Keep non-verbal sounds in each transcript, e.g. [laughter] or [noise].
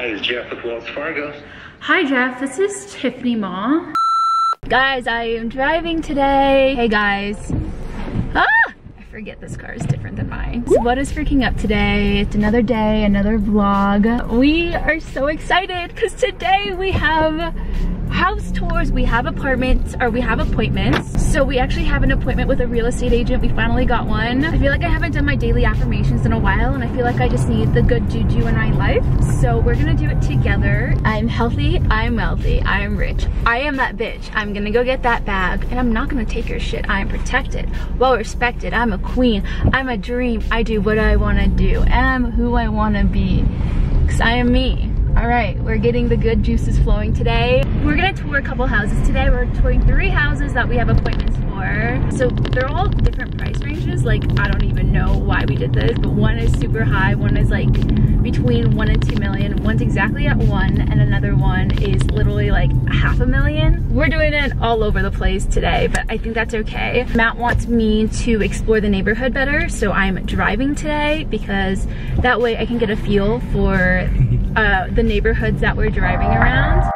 Hi, is Jeff with Wells Fargo. Hi Jeff, this is Tiffany Ma. Guys, I am driving today. Hey guys. Ah! I forget this car is different than mine. So what is freaking up today? It's another day, another vlog. We are so excited because today we have house tours, we have apartments, or we have appointments. So we actually have an appointment with a real estate agent. We finally got one. I feel like I haven't done my daily affirmations in a while and I feel like I just need the good juju in my life. So we're gonna do it together. I'm healthy, I'm wealthy, I'm rich. I am that bitch. I'm gonna go get that bag and I'm not gonna take your shit. I am protected, well respected. I'm a queen, I'm a dream. I do what I wanna do and I'm who I wanna be. Cause I am me. All right, we're getting the good juices flowing today. We're gonna tour a couple houses today. We're touring three houses that we have appointments for. So they're all different price ranges. Like, I don't even know why we did this, but one is super high. One is like between one and two million. One's exactly at one, and another one is literally like half a million. We're doing it all over the place today, but I think that's okay. Matt wants me to explore the neighborhood better, so I'm driving today because that way I can get a feel for uh, the neighborhoods that we're driving around.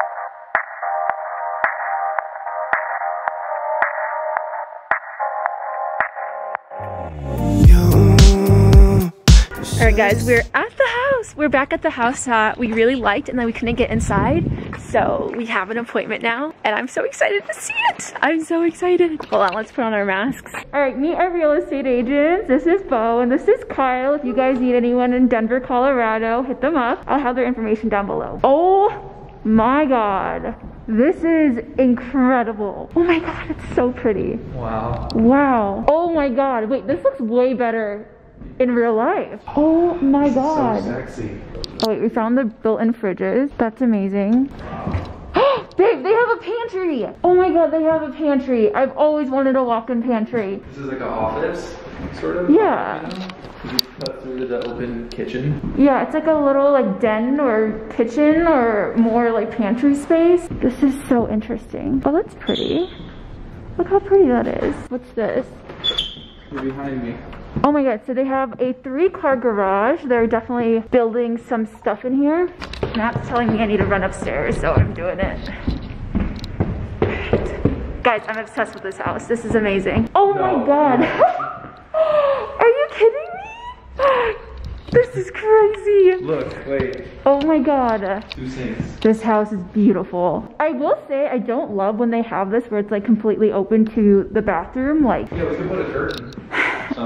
Right guys, we're at the house. We're back at the house that we really liked and then we couldn't get inside. So we have an appointment now and I'm so excited to see it. I'm so excited. Hold on, let's put on our masks. All right, meet our real estate agents. This is Bo and this is Kyle. If you guys need anyone in Denver, Colorado, hit them up. I'll have their information down below. Oh my God. This is incredible. Oh my God, it's so pretty. Wow. Wow. Oh my God. Wait, this looks way better in real life. Oh my God. So sexy. Oh wait, we found the built-in fridges. That's amazing. [gasps] Babe, they have a pantry. Oh my God, they have a pantry. I've always wanted a walk-in pantry. This is like an office, sort of. Yeah. You know? Cut through the open kitchen. Yeah, it's like a little like den or kitchen or more like pantry space. This is so interesting. Oh, that's pretty. Look how pretty that is. What's this? You're behind me. Oh my god, so they have a three car garage. They're definitely building some stuff in here. Matt's telling me I need to run upstairs, so I'm doing it. Guys, I'm obsessed with this house. This is amazing. Oh my god. [laughs] Are you kidding me? [gasps] This is crazy. Look, wait. Oh my god. Two sinks. This house is beautiful. I will say I don't love when they have this where it's like completely open to the bathroom. Like, Yeah, we put a curtain.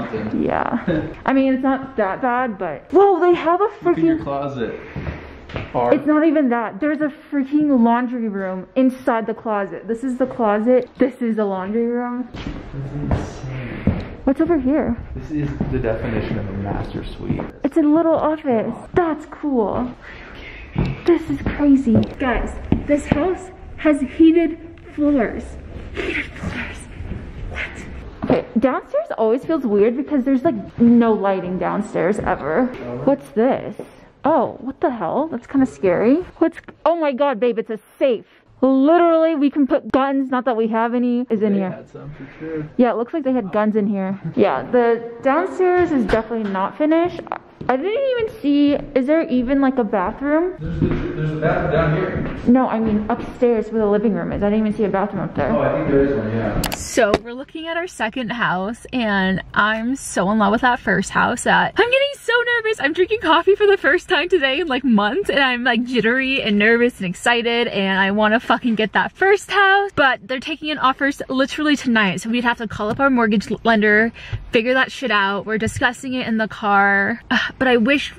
Something. yeah. [laughs] I mean, it's not that bad, but. Whoa, they have a Look in your freaking. closet. It's not even that. There's a freaking laundry room inside the closet. This is the closet. This is the laundry room. This is insane. What's over here? This is the definition of a master suite. It's a little office. That's cool. This is crazy. Guys, this house has heated floors. [laughs] Heated floors. What? Okay, downstairs always feels weird because there's like no lighting downstairs ever. What's this? Oh, what the hell? That's kind of scary. What's, oh my god, babe, it's a safe. Literally, we can put guns, not that we have any, is in They here. had some for sure. Yeah, it looks like they had guns in here. Yeah, the downstairs is definitely not finished. I didn't even see, is there even like a bathroom? There's, there's a bathroom down here. No, I mean upstairs where the living room is. I didn't even see a bathroom up there. Oh, I think there is one, yeah. So we're looking at our second house and I'm so in love with that first house that I'm getting so nervous. I'm drinking coffee for the first time today in like months and I'm like jittery and nervous and excited and I want to fucking get that first house. But they're taking in offers literally tonight. So we'd have to call up our mortgage lender, figure that shit out. We're discussing it in the car. But I wish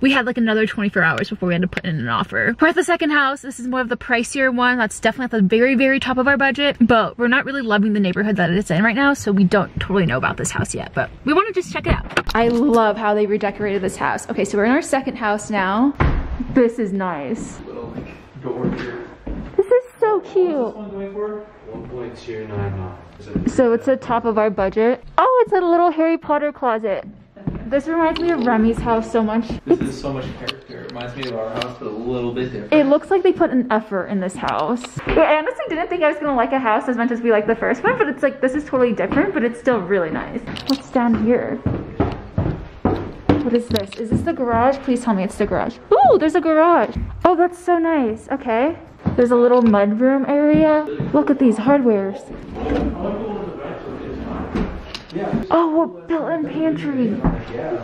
we had like another 24 hours before we had to put in an offer. We're at the second house. This is more of the pricier one. That's definitely at the very, very top of our budget, but we're not really loving the neighborhood that it's in right now. So we don't totally know about this house yet, but we want to just check it out. I love how they redecorated this house. Okay, so we're in our second house now. This is nice. Little like door here. This is so What's this cute. one going for? 1.29. So it's the top of our budget. Oh, it's a little Harry Potter closet. This reminds me of Remy's house so much. This is so much character. It reminds me of our house, but a little bit different. It looks like they put an effort in this house. Yeah, I honestly didn't think I was gonna like a house as much as we like the first one, but it's like, this is totally different, but it's still really nice. What's down here? What is this? Is this the garage? Please tell me it's the garage. Ooh, there's a garage. Oh, that's so nice. Okay. There's a little mudroom area. Look at these hardwares. Oh, a built-in pantry.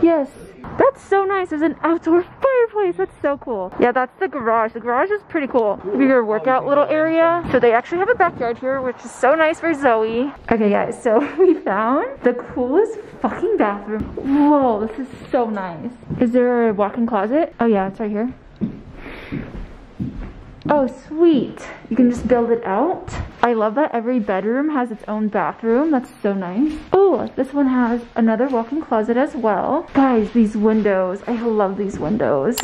Yes. That's so nice. There's an outdoor [laughs] fireplace. That's so cool. Yeah, that's the garage. The garage is pretty cool. Your workout little area. So they actually have a backyard here, which is so nice for Zoe. Okay, guys, so [laughs] we found the coolest fucking bathroom. Whoa, this is so nice. Is there a walk-in closet? Oh yeah, it's right here. Oh, sweet. You can just build it out. I love that every bedroom has its own bathroom. That's so nice. Oh, this one has another walk-in closet as well. Guys, these windows. I love these windows.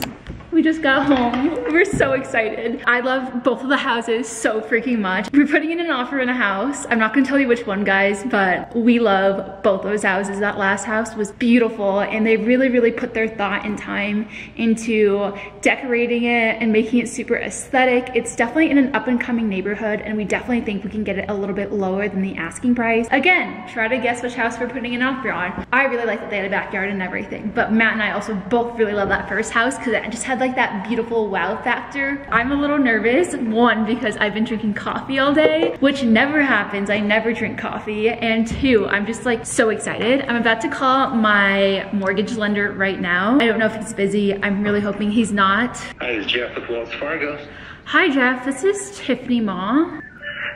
We just got home. We're so excited. I love both of the houses so freaking much. We're putting in an offer in a house. I'm not gonna tell you which one, guys, but we love both those houses. That last house was beautiful and they really, really put their thought and time into decorating it and making it super aesthetic. It's definitely in an up and coming neighborhood and we definitely think we can get it a little bit lower than the asking price. Again, try to guess which house we're putting an offer on. I really like that they had a backyard and everything, but Matt and I also both really love that first house because it just had like that beautiful wow factor. I'm a little nervous, one, because I've been drinking coffee all day, which never happens. I never drink coffee. And two, I'm just like so excited. I'm about to call my mortgage lender right now. I don't know if he's busy. I'm really hoping he's not. Hi, this is Jeff with Wells Fargo. Hi Jeff, this is Tiffany Ma.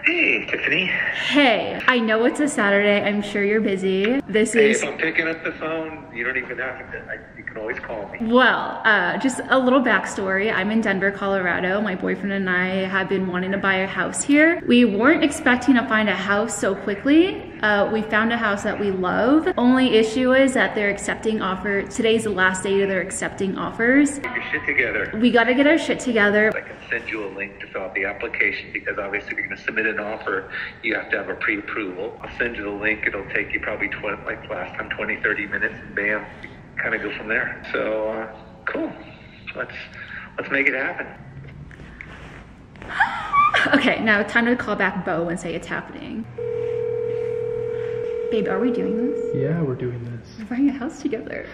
Hey, Tiffany. Hey, I know it's a Saturday. I'm sure you're busy. This Hey, is if I'm picking up the phone, you don't even have to. I, you can always call me. Well, uh, just a little backstory. I'm in Denver, Colorado. My boyfriend and I have been wanting to buy a house here. We weren't expecting to find a house so quickly. Uh, we found a house that we love. Only issue is that they're accepting offer. Today's the last day that they're accepting offers. Get your shit together. We gotta get our shit together. I can send you a link to fill out the application because obviously if you're going to submit an offer, you have to have a pre-approval. I'll send you the link. It'll take you probably 20, like last time, 20, 30 minutes, and bam, you kind of go from there. So, uh, cool. Let's let's make it happen. [gasps] Okay, now time to call back Bo and say it's happening. Babe, are we doing this? Yeah, we're doing this. We're buying a house together.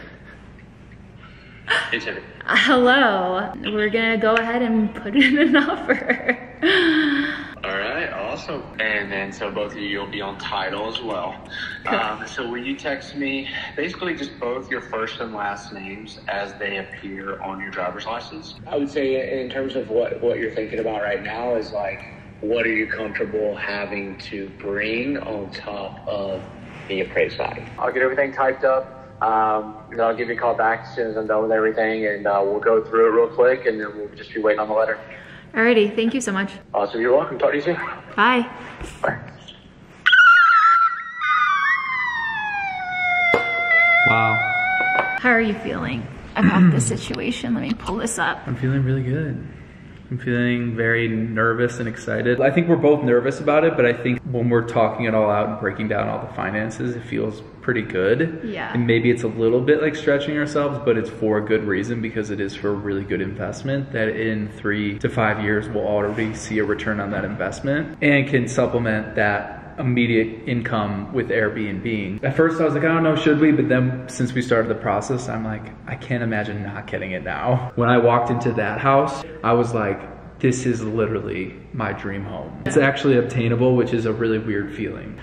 Hey, Tiffany. Uh, Hello. We're gonna go ahead and put in an [laughs] offer. All right, awesome. And then so both of you will be on title as well. Um, so when you text me, basically just both your first and last names as they appear on your driver's license. I would say in terms of what, what you're thinking about right now is like, what are you comfortable having to bring on top of the appraised value? I'll get everything typed up. Um, and I'll give you a call back as soon as I'm done with everything, and uh, we'll go through it real quick, and then we'll just be waiting on the letter. Alrighty, thank you so much. Awesome, you're welcome. Talk to you soon. Bye. Bye. Wow. How are you feeling about this situation? Let me pull this up. I'm feeling really good. I'm feeling very nervous and excited. I think we're both nervous about it, but I think when we're talking it all out and breaking down all the finances, it feels pretty good. Yeah. And maybe it's a little bit like stretching ourselves, but it's for a good reason because it is for a really good investment that in three to five years we'll already see a return on that investment and can supplement that immediate income with Airbnb. At first I was like, I don't know, should we? But then since we started the process, I'm like, I can't imagine not getting it now. When I walked into that house, I was like, this is literally my dream home. It's actually obtainable, which is a really weird feeling.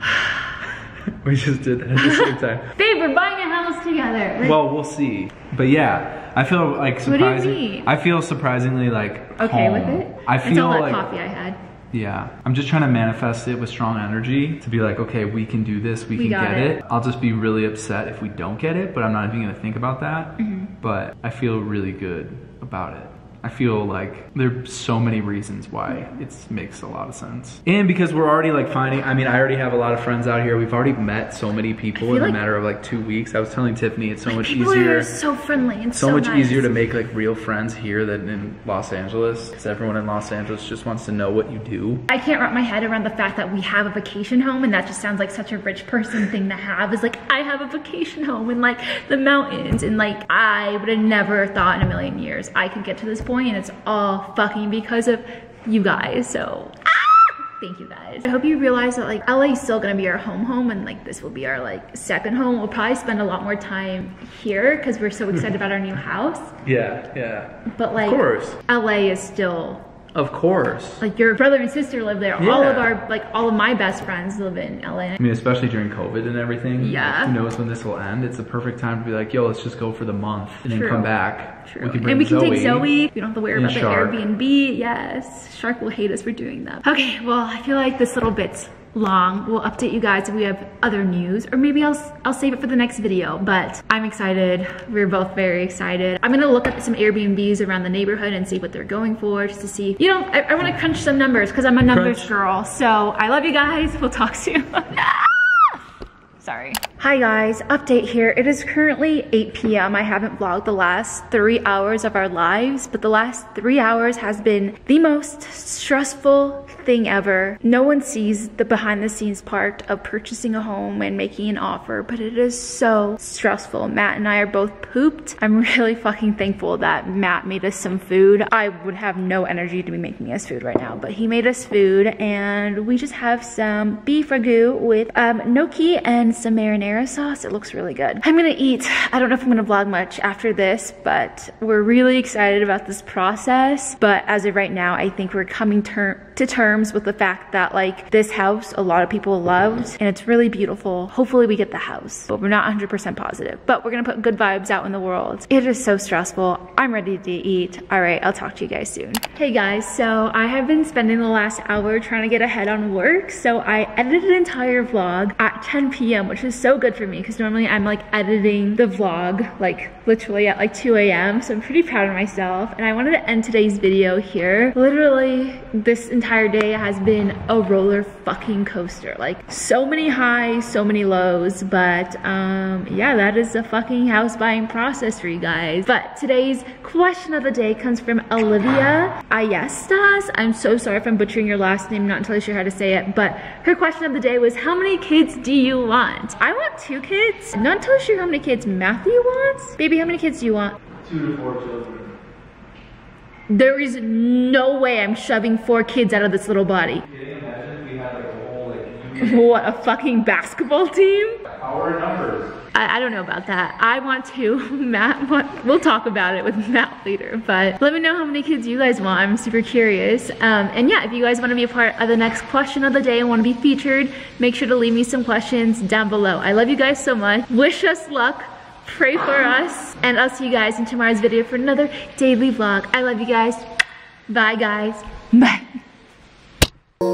[sighs] we just did that at the same time. [laughs] Babe, we're buying a house together. Well, we'll see. But yeah, I feel like What do you surprising. I feel surprisingly like okay with it? I It's feel all that like coffee I had. yeah, I'm just trying to manifest it with strong energy to be like, okay, we can do this, we, We can get it. it. I'll just be really upset if we don't get it, but I'm not even gonna think about that. Mm-hmm. But I feel really good about it. I feel like there's so many reasons why it makes a lot of sense. And because we're already like finding, I mean, I already have a lot of friends out here. We've already met so many people in a matter of like two weeks. I was telling Tiffany it's so much People easier are so friendly and so, so much nice. easier to make like real friends here than in Los Angeles because everyone in Los Angeles just wants to know what you do. I can't wrap my head around the fact that we have a vacation home and that just sounds like such a rich person thing to have is like I have a vacation home in like the mountains and like I would have never thought in a million years I could get to this point and it's all fucking because of you guys so ah! Thank you guys. I hope you realize that like LA is still gonna be our home home and like this will be our like second home. We'll probably spend a lot more time here because we're so excited about our new house. [laughs] Yeah, yeah. But like, Of course. LA is still Of course. like your brother and sister live there. All of our like all of my best friends live in LA. I mean, especially during COVID and everything. like, Yeah. who knows when this will end? It's the perfect time to be like, yo, let's just go for the month and True. then come back. True. We can and we can Zoe. take Zoe. We don't have to worry and about the Shark. Airbnb. Yes, Shark will hate us for doing that. Okay, well, I feel like this little bit's long. We'll update you guys if we have other news, or maybe I'll I'll save it for the next video. But I'm excited. We're both very excited. I'm gonna look up some Airbnbs around the neighborhood and see what they're going for, just to see. You know, I, I want to crunch some numbers because I'm a numbers Crunch. girl. So I love you guys. We'll talk soon. [laughs] Ah! Sorry. Hi guys, update here. It is currently 8 p.m. I haven't vlogged the last three hours of our lives, but the last three hours has been the most stressful thing ever. No one sees the behind the scenes part of purchasing a home and making an offer, but it is so stressful. Matt and I are both pooped. I'm [laughs] really fucking thankful that Matt made us some food. I would have no energy to be making us food right now, but he made us food and we just have some beef ragu with um, gnocchi and some marinara sauce. It looks really good. I'm gonna eat. I don't know if I'm gonna vlog much after this, but we're really excited about this process. But as of right now, I think we're coming to terms with the fact that like this house, a lot of people loved and it's really beautiful. Hopefully we get the house, but we're not 100% positive. But we're gonna put good vibes out in the world. It is so stressful. I'm ready to eat. All right, I'll talk to you guys soon. Hey guys, so I have been spending the last hour trying to get ahead on work. So I edited an entire vlog at 10 p.m., which is so good for me because normally I'm like editing the vlog like literally at like 2 a.m. So I'm pretty proud of myself. And I wanted to end today's video here. Literally, this entire day has been a roller fucking coaster. Like so many highs, so many lows. But um, yeah, that is the fucking house buying process for you guys. But today's question of the day comes from Olivia Ayestas. I'm so sorry if I'm butchering your last name, not entirely sure how to say it, but her question of the day was how many kids do you want? I want two kids. Not entirely sure how many kids Matthew wants. Baby, how many kids do you want? Two to four children. There is no way I'm shoving four kids out of this little body. Can you imagine if we had like a whole like What, a fucking basketball team? our numbers? I, I don't know about that. I want to. [laughs] Matt, want, we'll talk about it with [laughs] Matt later. But let me know how many kids you guys want. I'm super curious. Um, and yeah, if you guys want to be a part of the next question of the day and want to be featured, make sure to leave me some questions down below. I love you guys so much. Wish us luck. Pray for us. And I'll see you guys in tomorrow's video for another daily vlog. I love you guys. Bye, guys. Bye.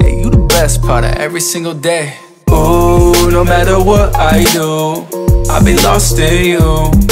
Hey, you the best part of every single day. Ooh, no matter what I do, I'll be lost in you.